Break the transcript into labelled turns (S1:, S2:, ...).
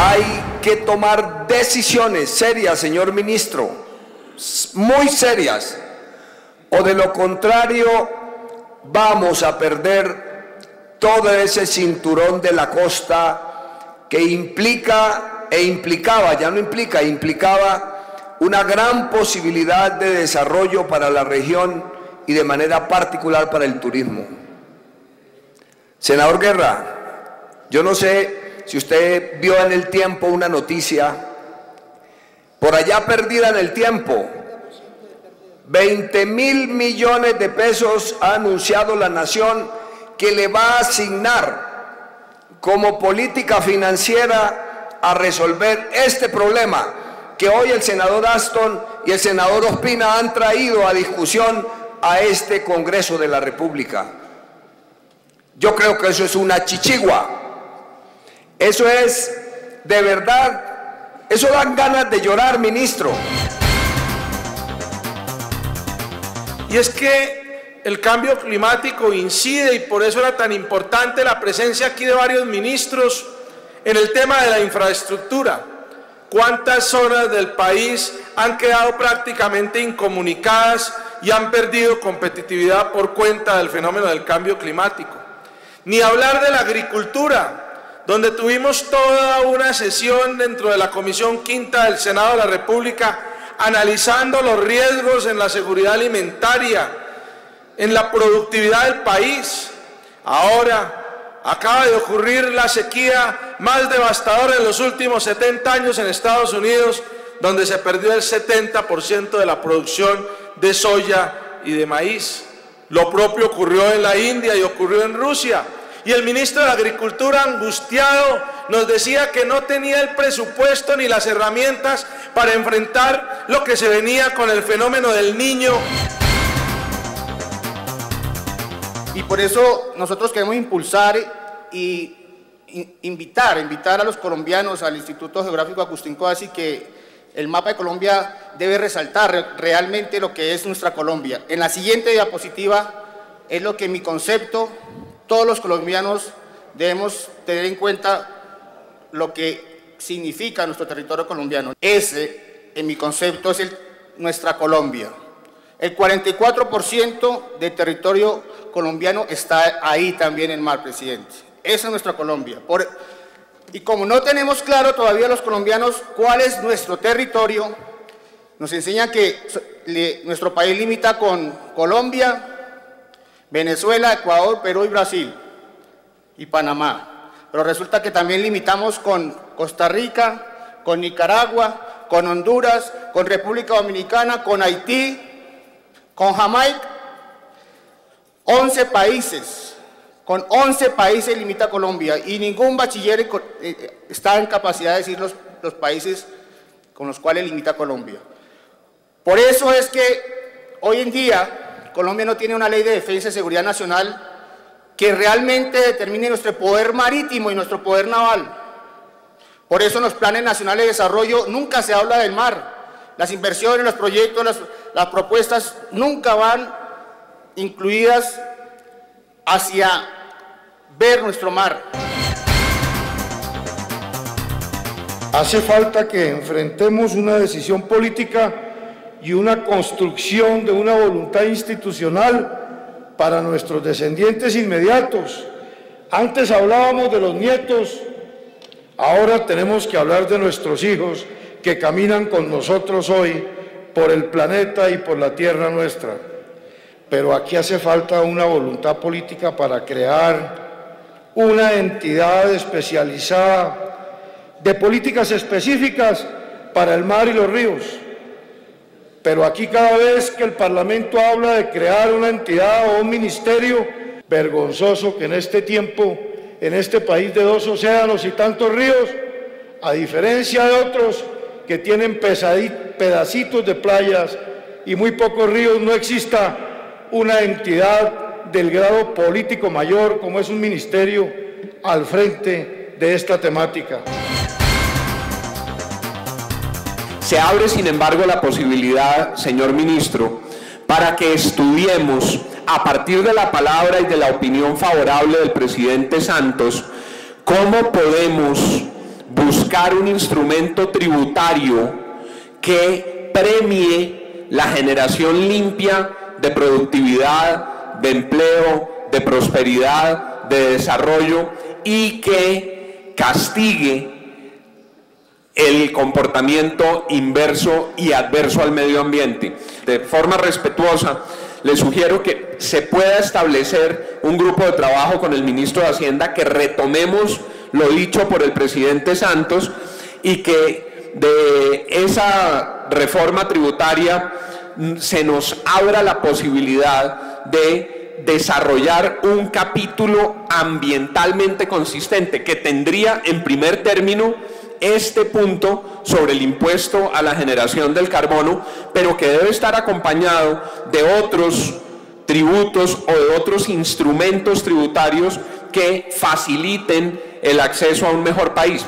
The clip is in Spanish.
S1: Hay que tomar decisiones serias, señor ministro, muy serias, o de lo contrario vamos a perder todo ese cinturón de la costa que implica e implicaba, ya no implica, implicaba una gran posibilidad de desarrollo para la región y de manera particular para el turismo. Senador Guerra, yo no sé si usted vio en el tiempo una noticia, por allá perdida en el tiempo, 20 mil millones de pesos ha anunciado la nación que le va a asignar como política financiera a resolver este problema que hoy el senador Aston y el senador Ospina han traído a discusión a este Congreso de la República. Yo creo que eso es una chichigua. Eso es, de verdad, eso dan ganas de llorar, ministro.
S2: Y es que el cambio climático incide y por eso era tan importante la presencia aquí de varios ministros en el tema de la infraestructura. ¿Cuántas zonas del país han quedado prácticamente incomunicadas y han perdido competitividad por cuenta del fenómeno del cambio climático? Ni hablar de la agricultura, donde tuvimos toda una sesión dentro de la Comisión Quinta del Senado de la República analizando los riesgos en la seguridad alimentaria, en la productividad del país. Ahora acaba de ocurrir la sequía más devastadora en los últimos 70 años en Estados Unidos, donde se perdió el 70% de la producción de soya y de maíz. Lo propio ocurrió en la India y ocurrió en Rusia. Y el ministro de Agricultura, angustiado, nos decía que no tenía el presupuesto ni las herramientas para enfrentar lo que se venía con el fenómeno del niño.
S3: Y por eso nosotros queremos impulsar y invitar, invitar a los colombianos al Instituto Geográfico Agustín Coasi que el mapa de Colombia debe resaltar realmente lo que es nuestra Colombia. En la siguiente diapositiva es lo que mi concepto todos los colombianos debemos tener en cuenta lo que significa nuestro territorio colombiano. Ese, en mi concepto, es nuestra Colombia. El 44% del territorio colombiano está ahí también en mar, presidente. Esa es nuestra Colombia. y como no tenemos claro todavía los colombianos cuál es nuestro territorio, nos enseñan que nuestro país limita con Colombia, Venezuela, Ecuador, Perú y Brasil y Panamá. Pero resulta que también limitamos con Costa Rica, con Nicaragua, con Honduras, con República Dominicana, con Haití, con Jamaica. 11 países, con 11 países limita Colombia y ningún bachiller eh, eh, está en capacidad de decir los, los países con los cuales limita Colombia. Por eso es que hoy en día Colombia no tiene una ley de defensa y seguridad nacional que realmente determine nuestro poder marítimo y nuestro poder naval. Por eso en los planes nacionales de desarrollo nunca se habla del mar. Las inversiones, los proyectos, las, las propuestas nunca van incluidas hacia ver nuestro mar.
S4: Hace falta que enfrentemos una decisión política y una construcción de una voluntad institucional para nuestros descendientes inmediatos. Antes hablábamos de los nietos, ahora tenemos que hablar de nuestros hijos que caminan con nosotros hoy por el planeta y por la tierra nuestra. Pero aquí hace falta una voluntad política para crear una entidad especializada de políticas específicas para el mar y los ríos pero aquí cada vez que el Parlamento habla de crear una entidad o un ministerio, vergonzoso que en este tiempo, en este país de dos océanos y tantos ríos, a diferencia de otros que tienen pedacitos de playas y muy pocos ríos, no exista una entidad del grado político mayor como es un ministerio al frente de esta temática.
S5: Se abre, sin embargo, la posibilidad, señor ministro, para que estudiemos a partir de la palabra y de la opinión favorable del presidente Santos, cómo podemos buscar un instrumento tributario que premie la generación limpia de productividad, de empleo, de prosperidad, de desarrollo y que castigue el comportamiento inverso y adverso al medio ambiente. De forma respetuosa, le sugiero que se pueda establecer un grupo de trabajo con el ministro de Hacienda, que retomemos lo dicho por el presidente Santos y que de esa reforma tributaria mm, se nos abra la posibilidad de desarrollar un capítulo ambientalmente consistente que tendría en primer término este punto sobre el impuesto a la generación del carbono, pero que debe estar acompañado de otros tributos o de otros instrumentos tributarios que faciliten el acceso a un mejor país.